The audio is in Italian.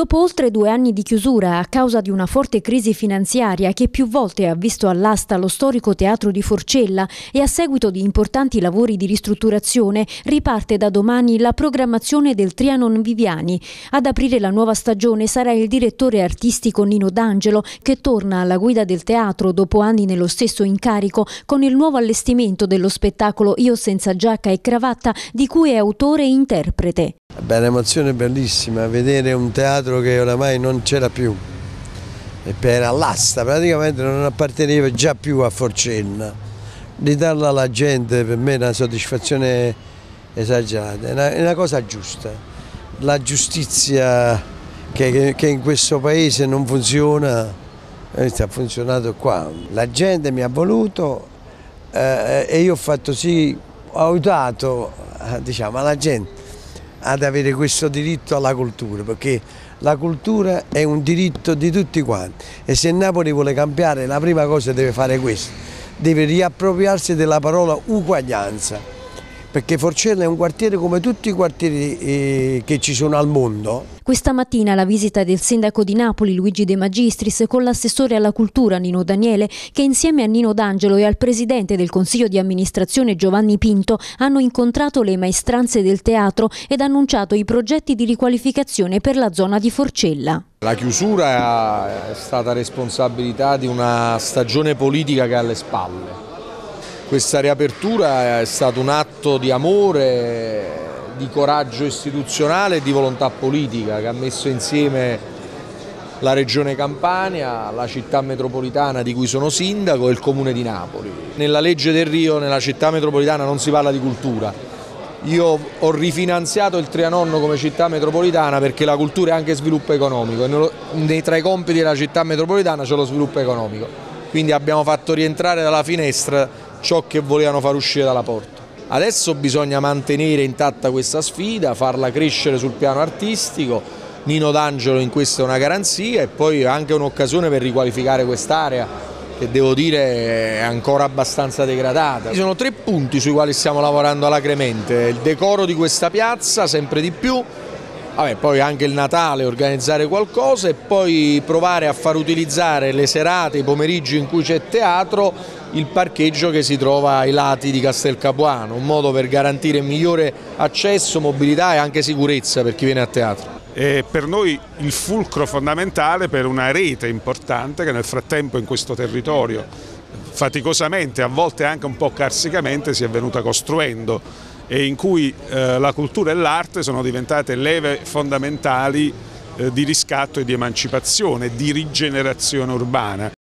Dopo oltre due anni di chiusura a causa di una forte crisi finanziaria che più volte ha visto all'asta lo storico teatro di Forcella e a seguito di importanti lavori di ristrutturazione, riparte da domani la programmazione del Trianon Viviani. Ad aprire la nuova stagione sarà il direttore artistico Nino D'Angelo che torna alla guida del teatro dopo anni nello stesso incarico con il nuovo allestimento dello spettacolo Io senza giacca e cravatta di cui è autore e interprete. Beh, un'emozione bellissima, vedere un teatro che oramai non c'era più, era all'asta, praticamente non apparteneva già più a Forcenna. Ridarla alla gente per me è una soddisfazione esagerata, è una, è una cosa giusta. La giustizia che, che, in questo paese non funziona, eh, ha funzionato qua. La gente mi ha voluto eh, e io ho fatto sì, ho aiutato eh, diciamo, alla gente ad avere questo diritto alla cultura, perché la cultura è un diritto di tutti quanti. E se Napoli vuole cambiare la prima cosa deve fare questo, deve riappropriarsi della parola uguaglianza perché Forcella è un quartiere come tutti i quartieri eh, che ci sono al mondo. Questa mattina la visita del sindaco di Napoli Luigi De Magistris con l'assessore alla cultura Nino Daniele che insieme a Nino D'Angelo e al presidente del consiglio di amministrazione Giovanni Pinto hanno incontrato le maestranze del teatro ed annunciato i progetti di riqualificazione per la zona di Forcella. La chiusura è stata responsabilità di una stagione politica che è alle spalle questa riapertura è stato un atto di amore, di coraggio istituzionale e di volontà politica che ha messo insieme la Regione Campania, la città metropolitana di cui sono sindaco e il Comune di Napoli. Nella legge del Rio, nella città metropolitana non si parla di cultura. Io ho rifinanziato il Trianon come città metropolitana perché la cultura è anche sviluppo economico e tra i compiti della città metropolitana c'è lo sviluppo economico. Quindi abbiamo fatto rientrare dalla finestra ciò che volevano far uscire dalla porta. Adesso bisogna mantenere intatta questa sfida, farla crescere sul piano artistico, Nino D'Angelo in questo è una garanzia e poi anche un'occasione per riqualificare quest'area che devo dire è ancora abbastanza degradata. Ci sono tre punti sui quali stiamo lavorando alacremente, il decoro di questa piazza sempre di più, Vabbè, poi anche il Natale, organizzare qualcosa e poi provare a far utilizzare le serate, i pomeriggi in cui c'è teatro, il parcheggio che si trova ai lati di Castel Capuano, un modo per garantire migliore accesso, mobilità e anche sicurezza per chi viene a teatro. È per noi il fulcro fondamentale per una rete importante che nel frattempo in questo territorio faticosamente, a volte anche un po' carsicamente, si è venuta costruendo e in cui eh, la cultura e l'arte sono diventate leve fondamentali eh, di riscatto e di emancipazione, di rigenerazione urbana.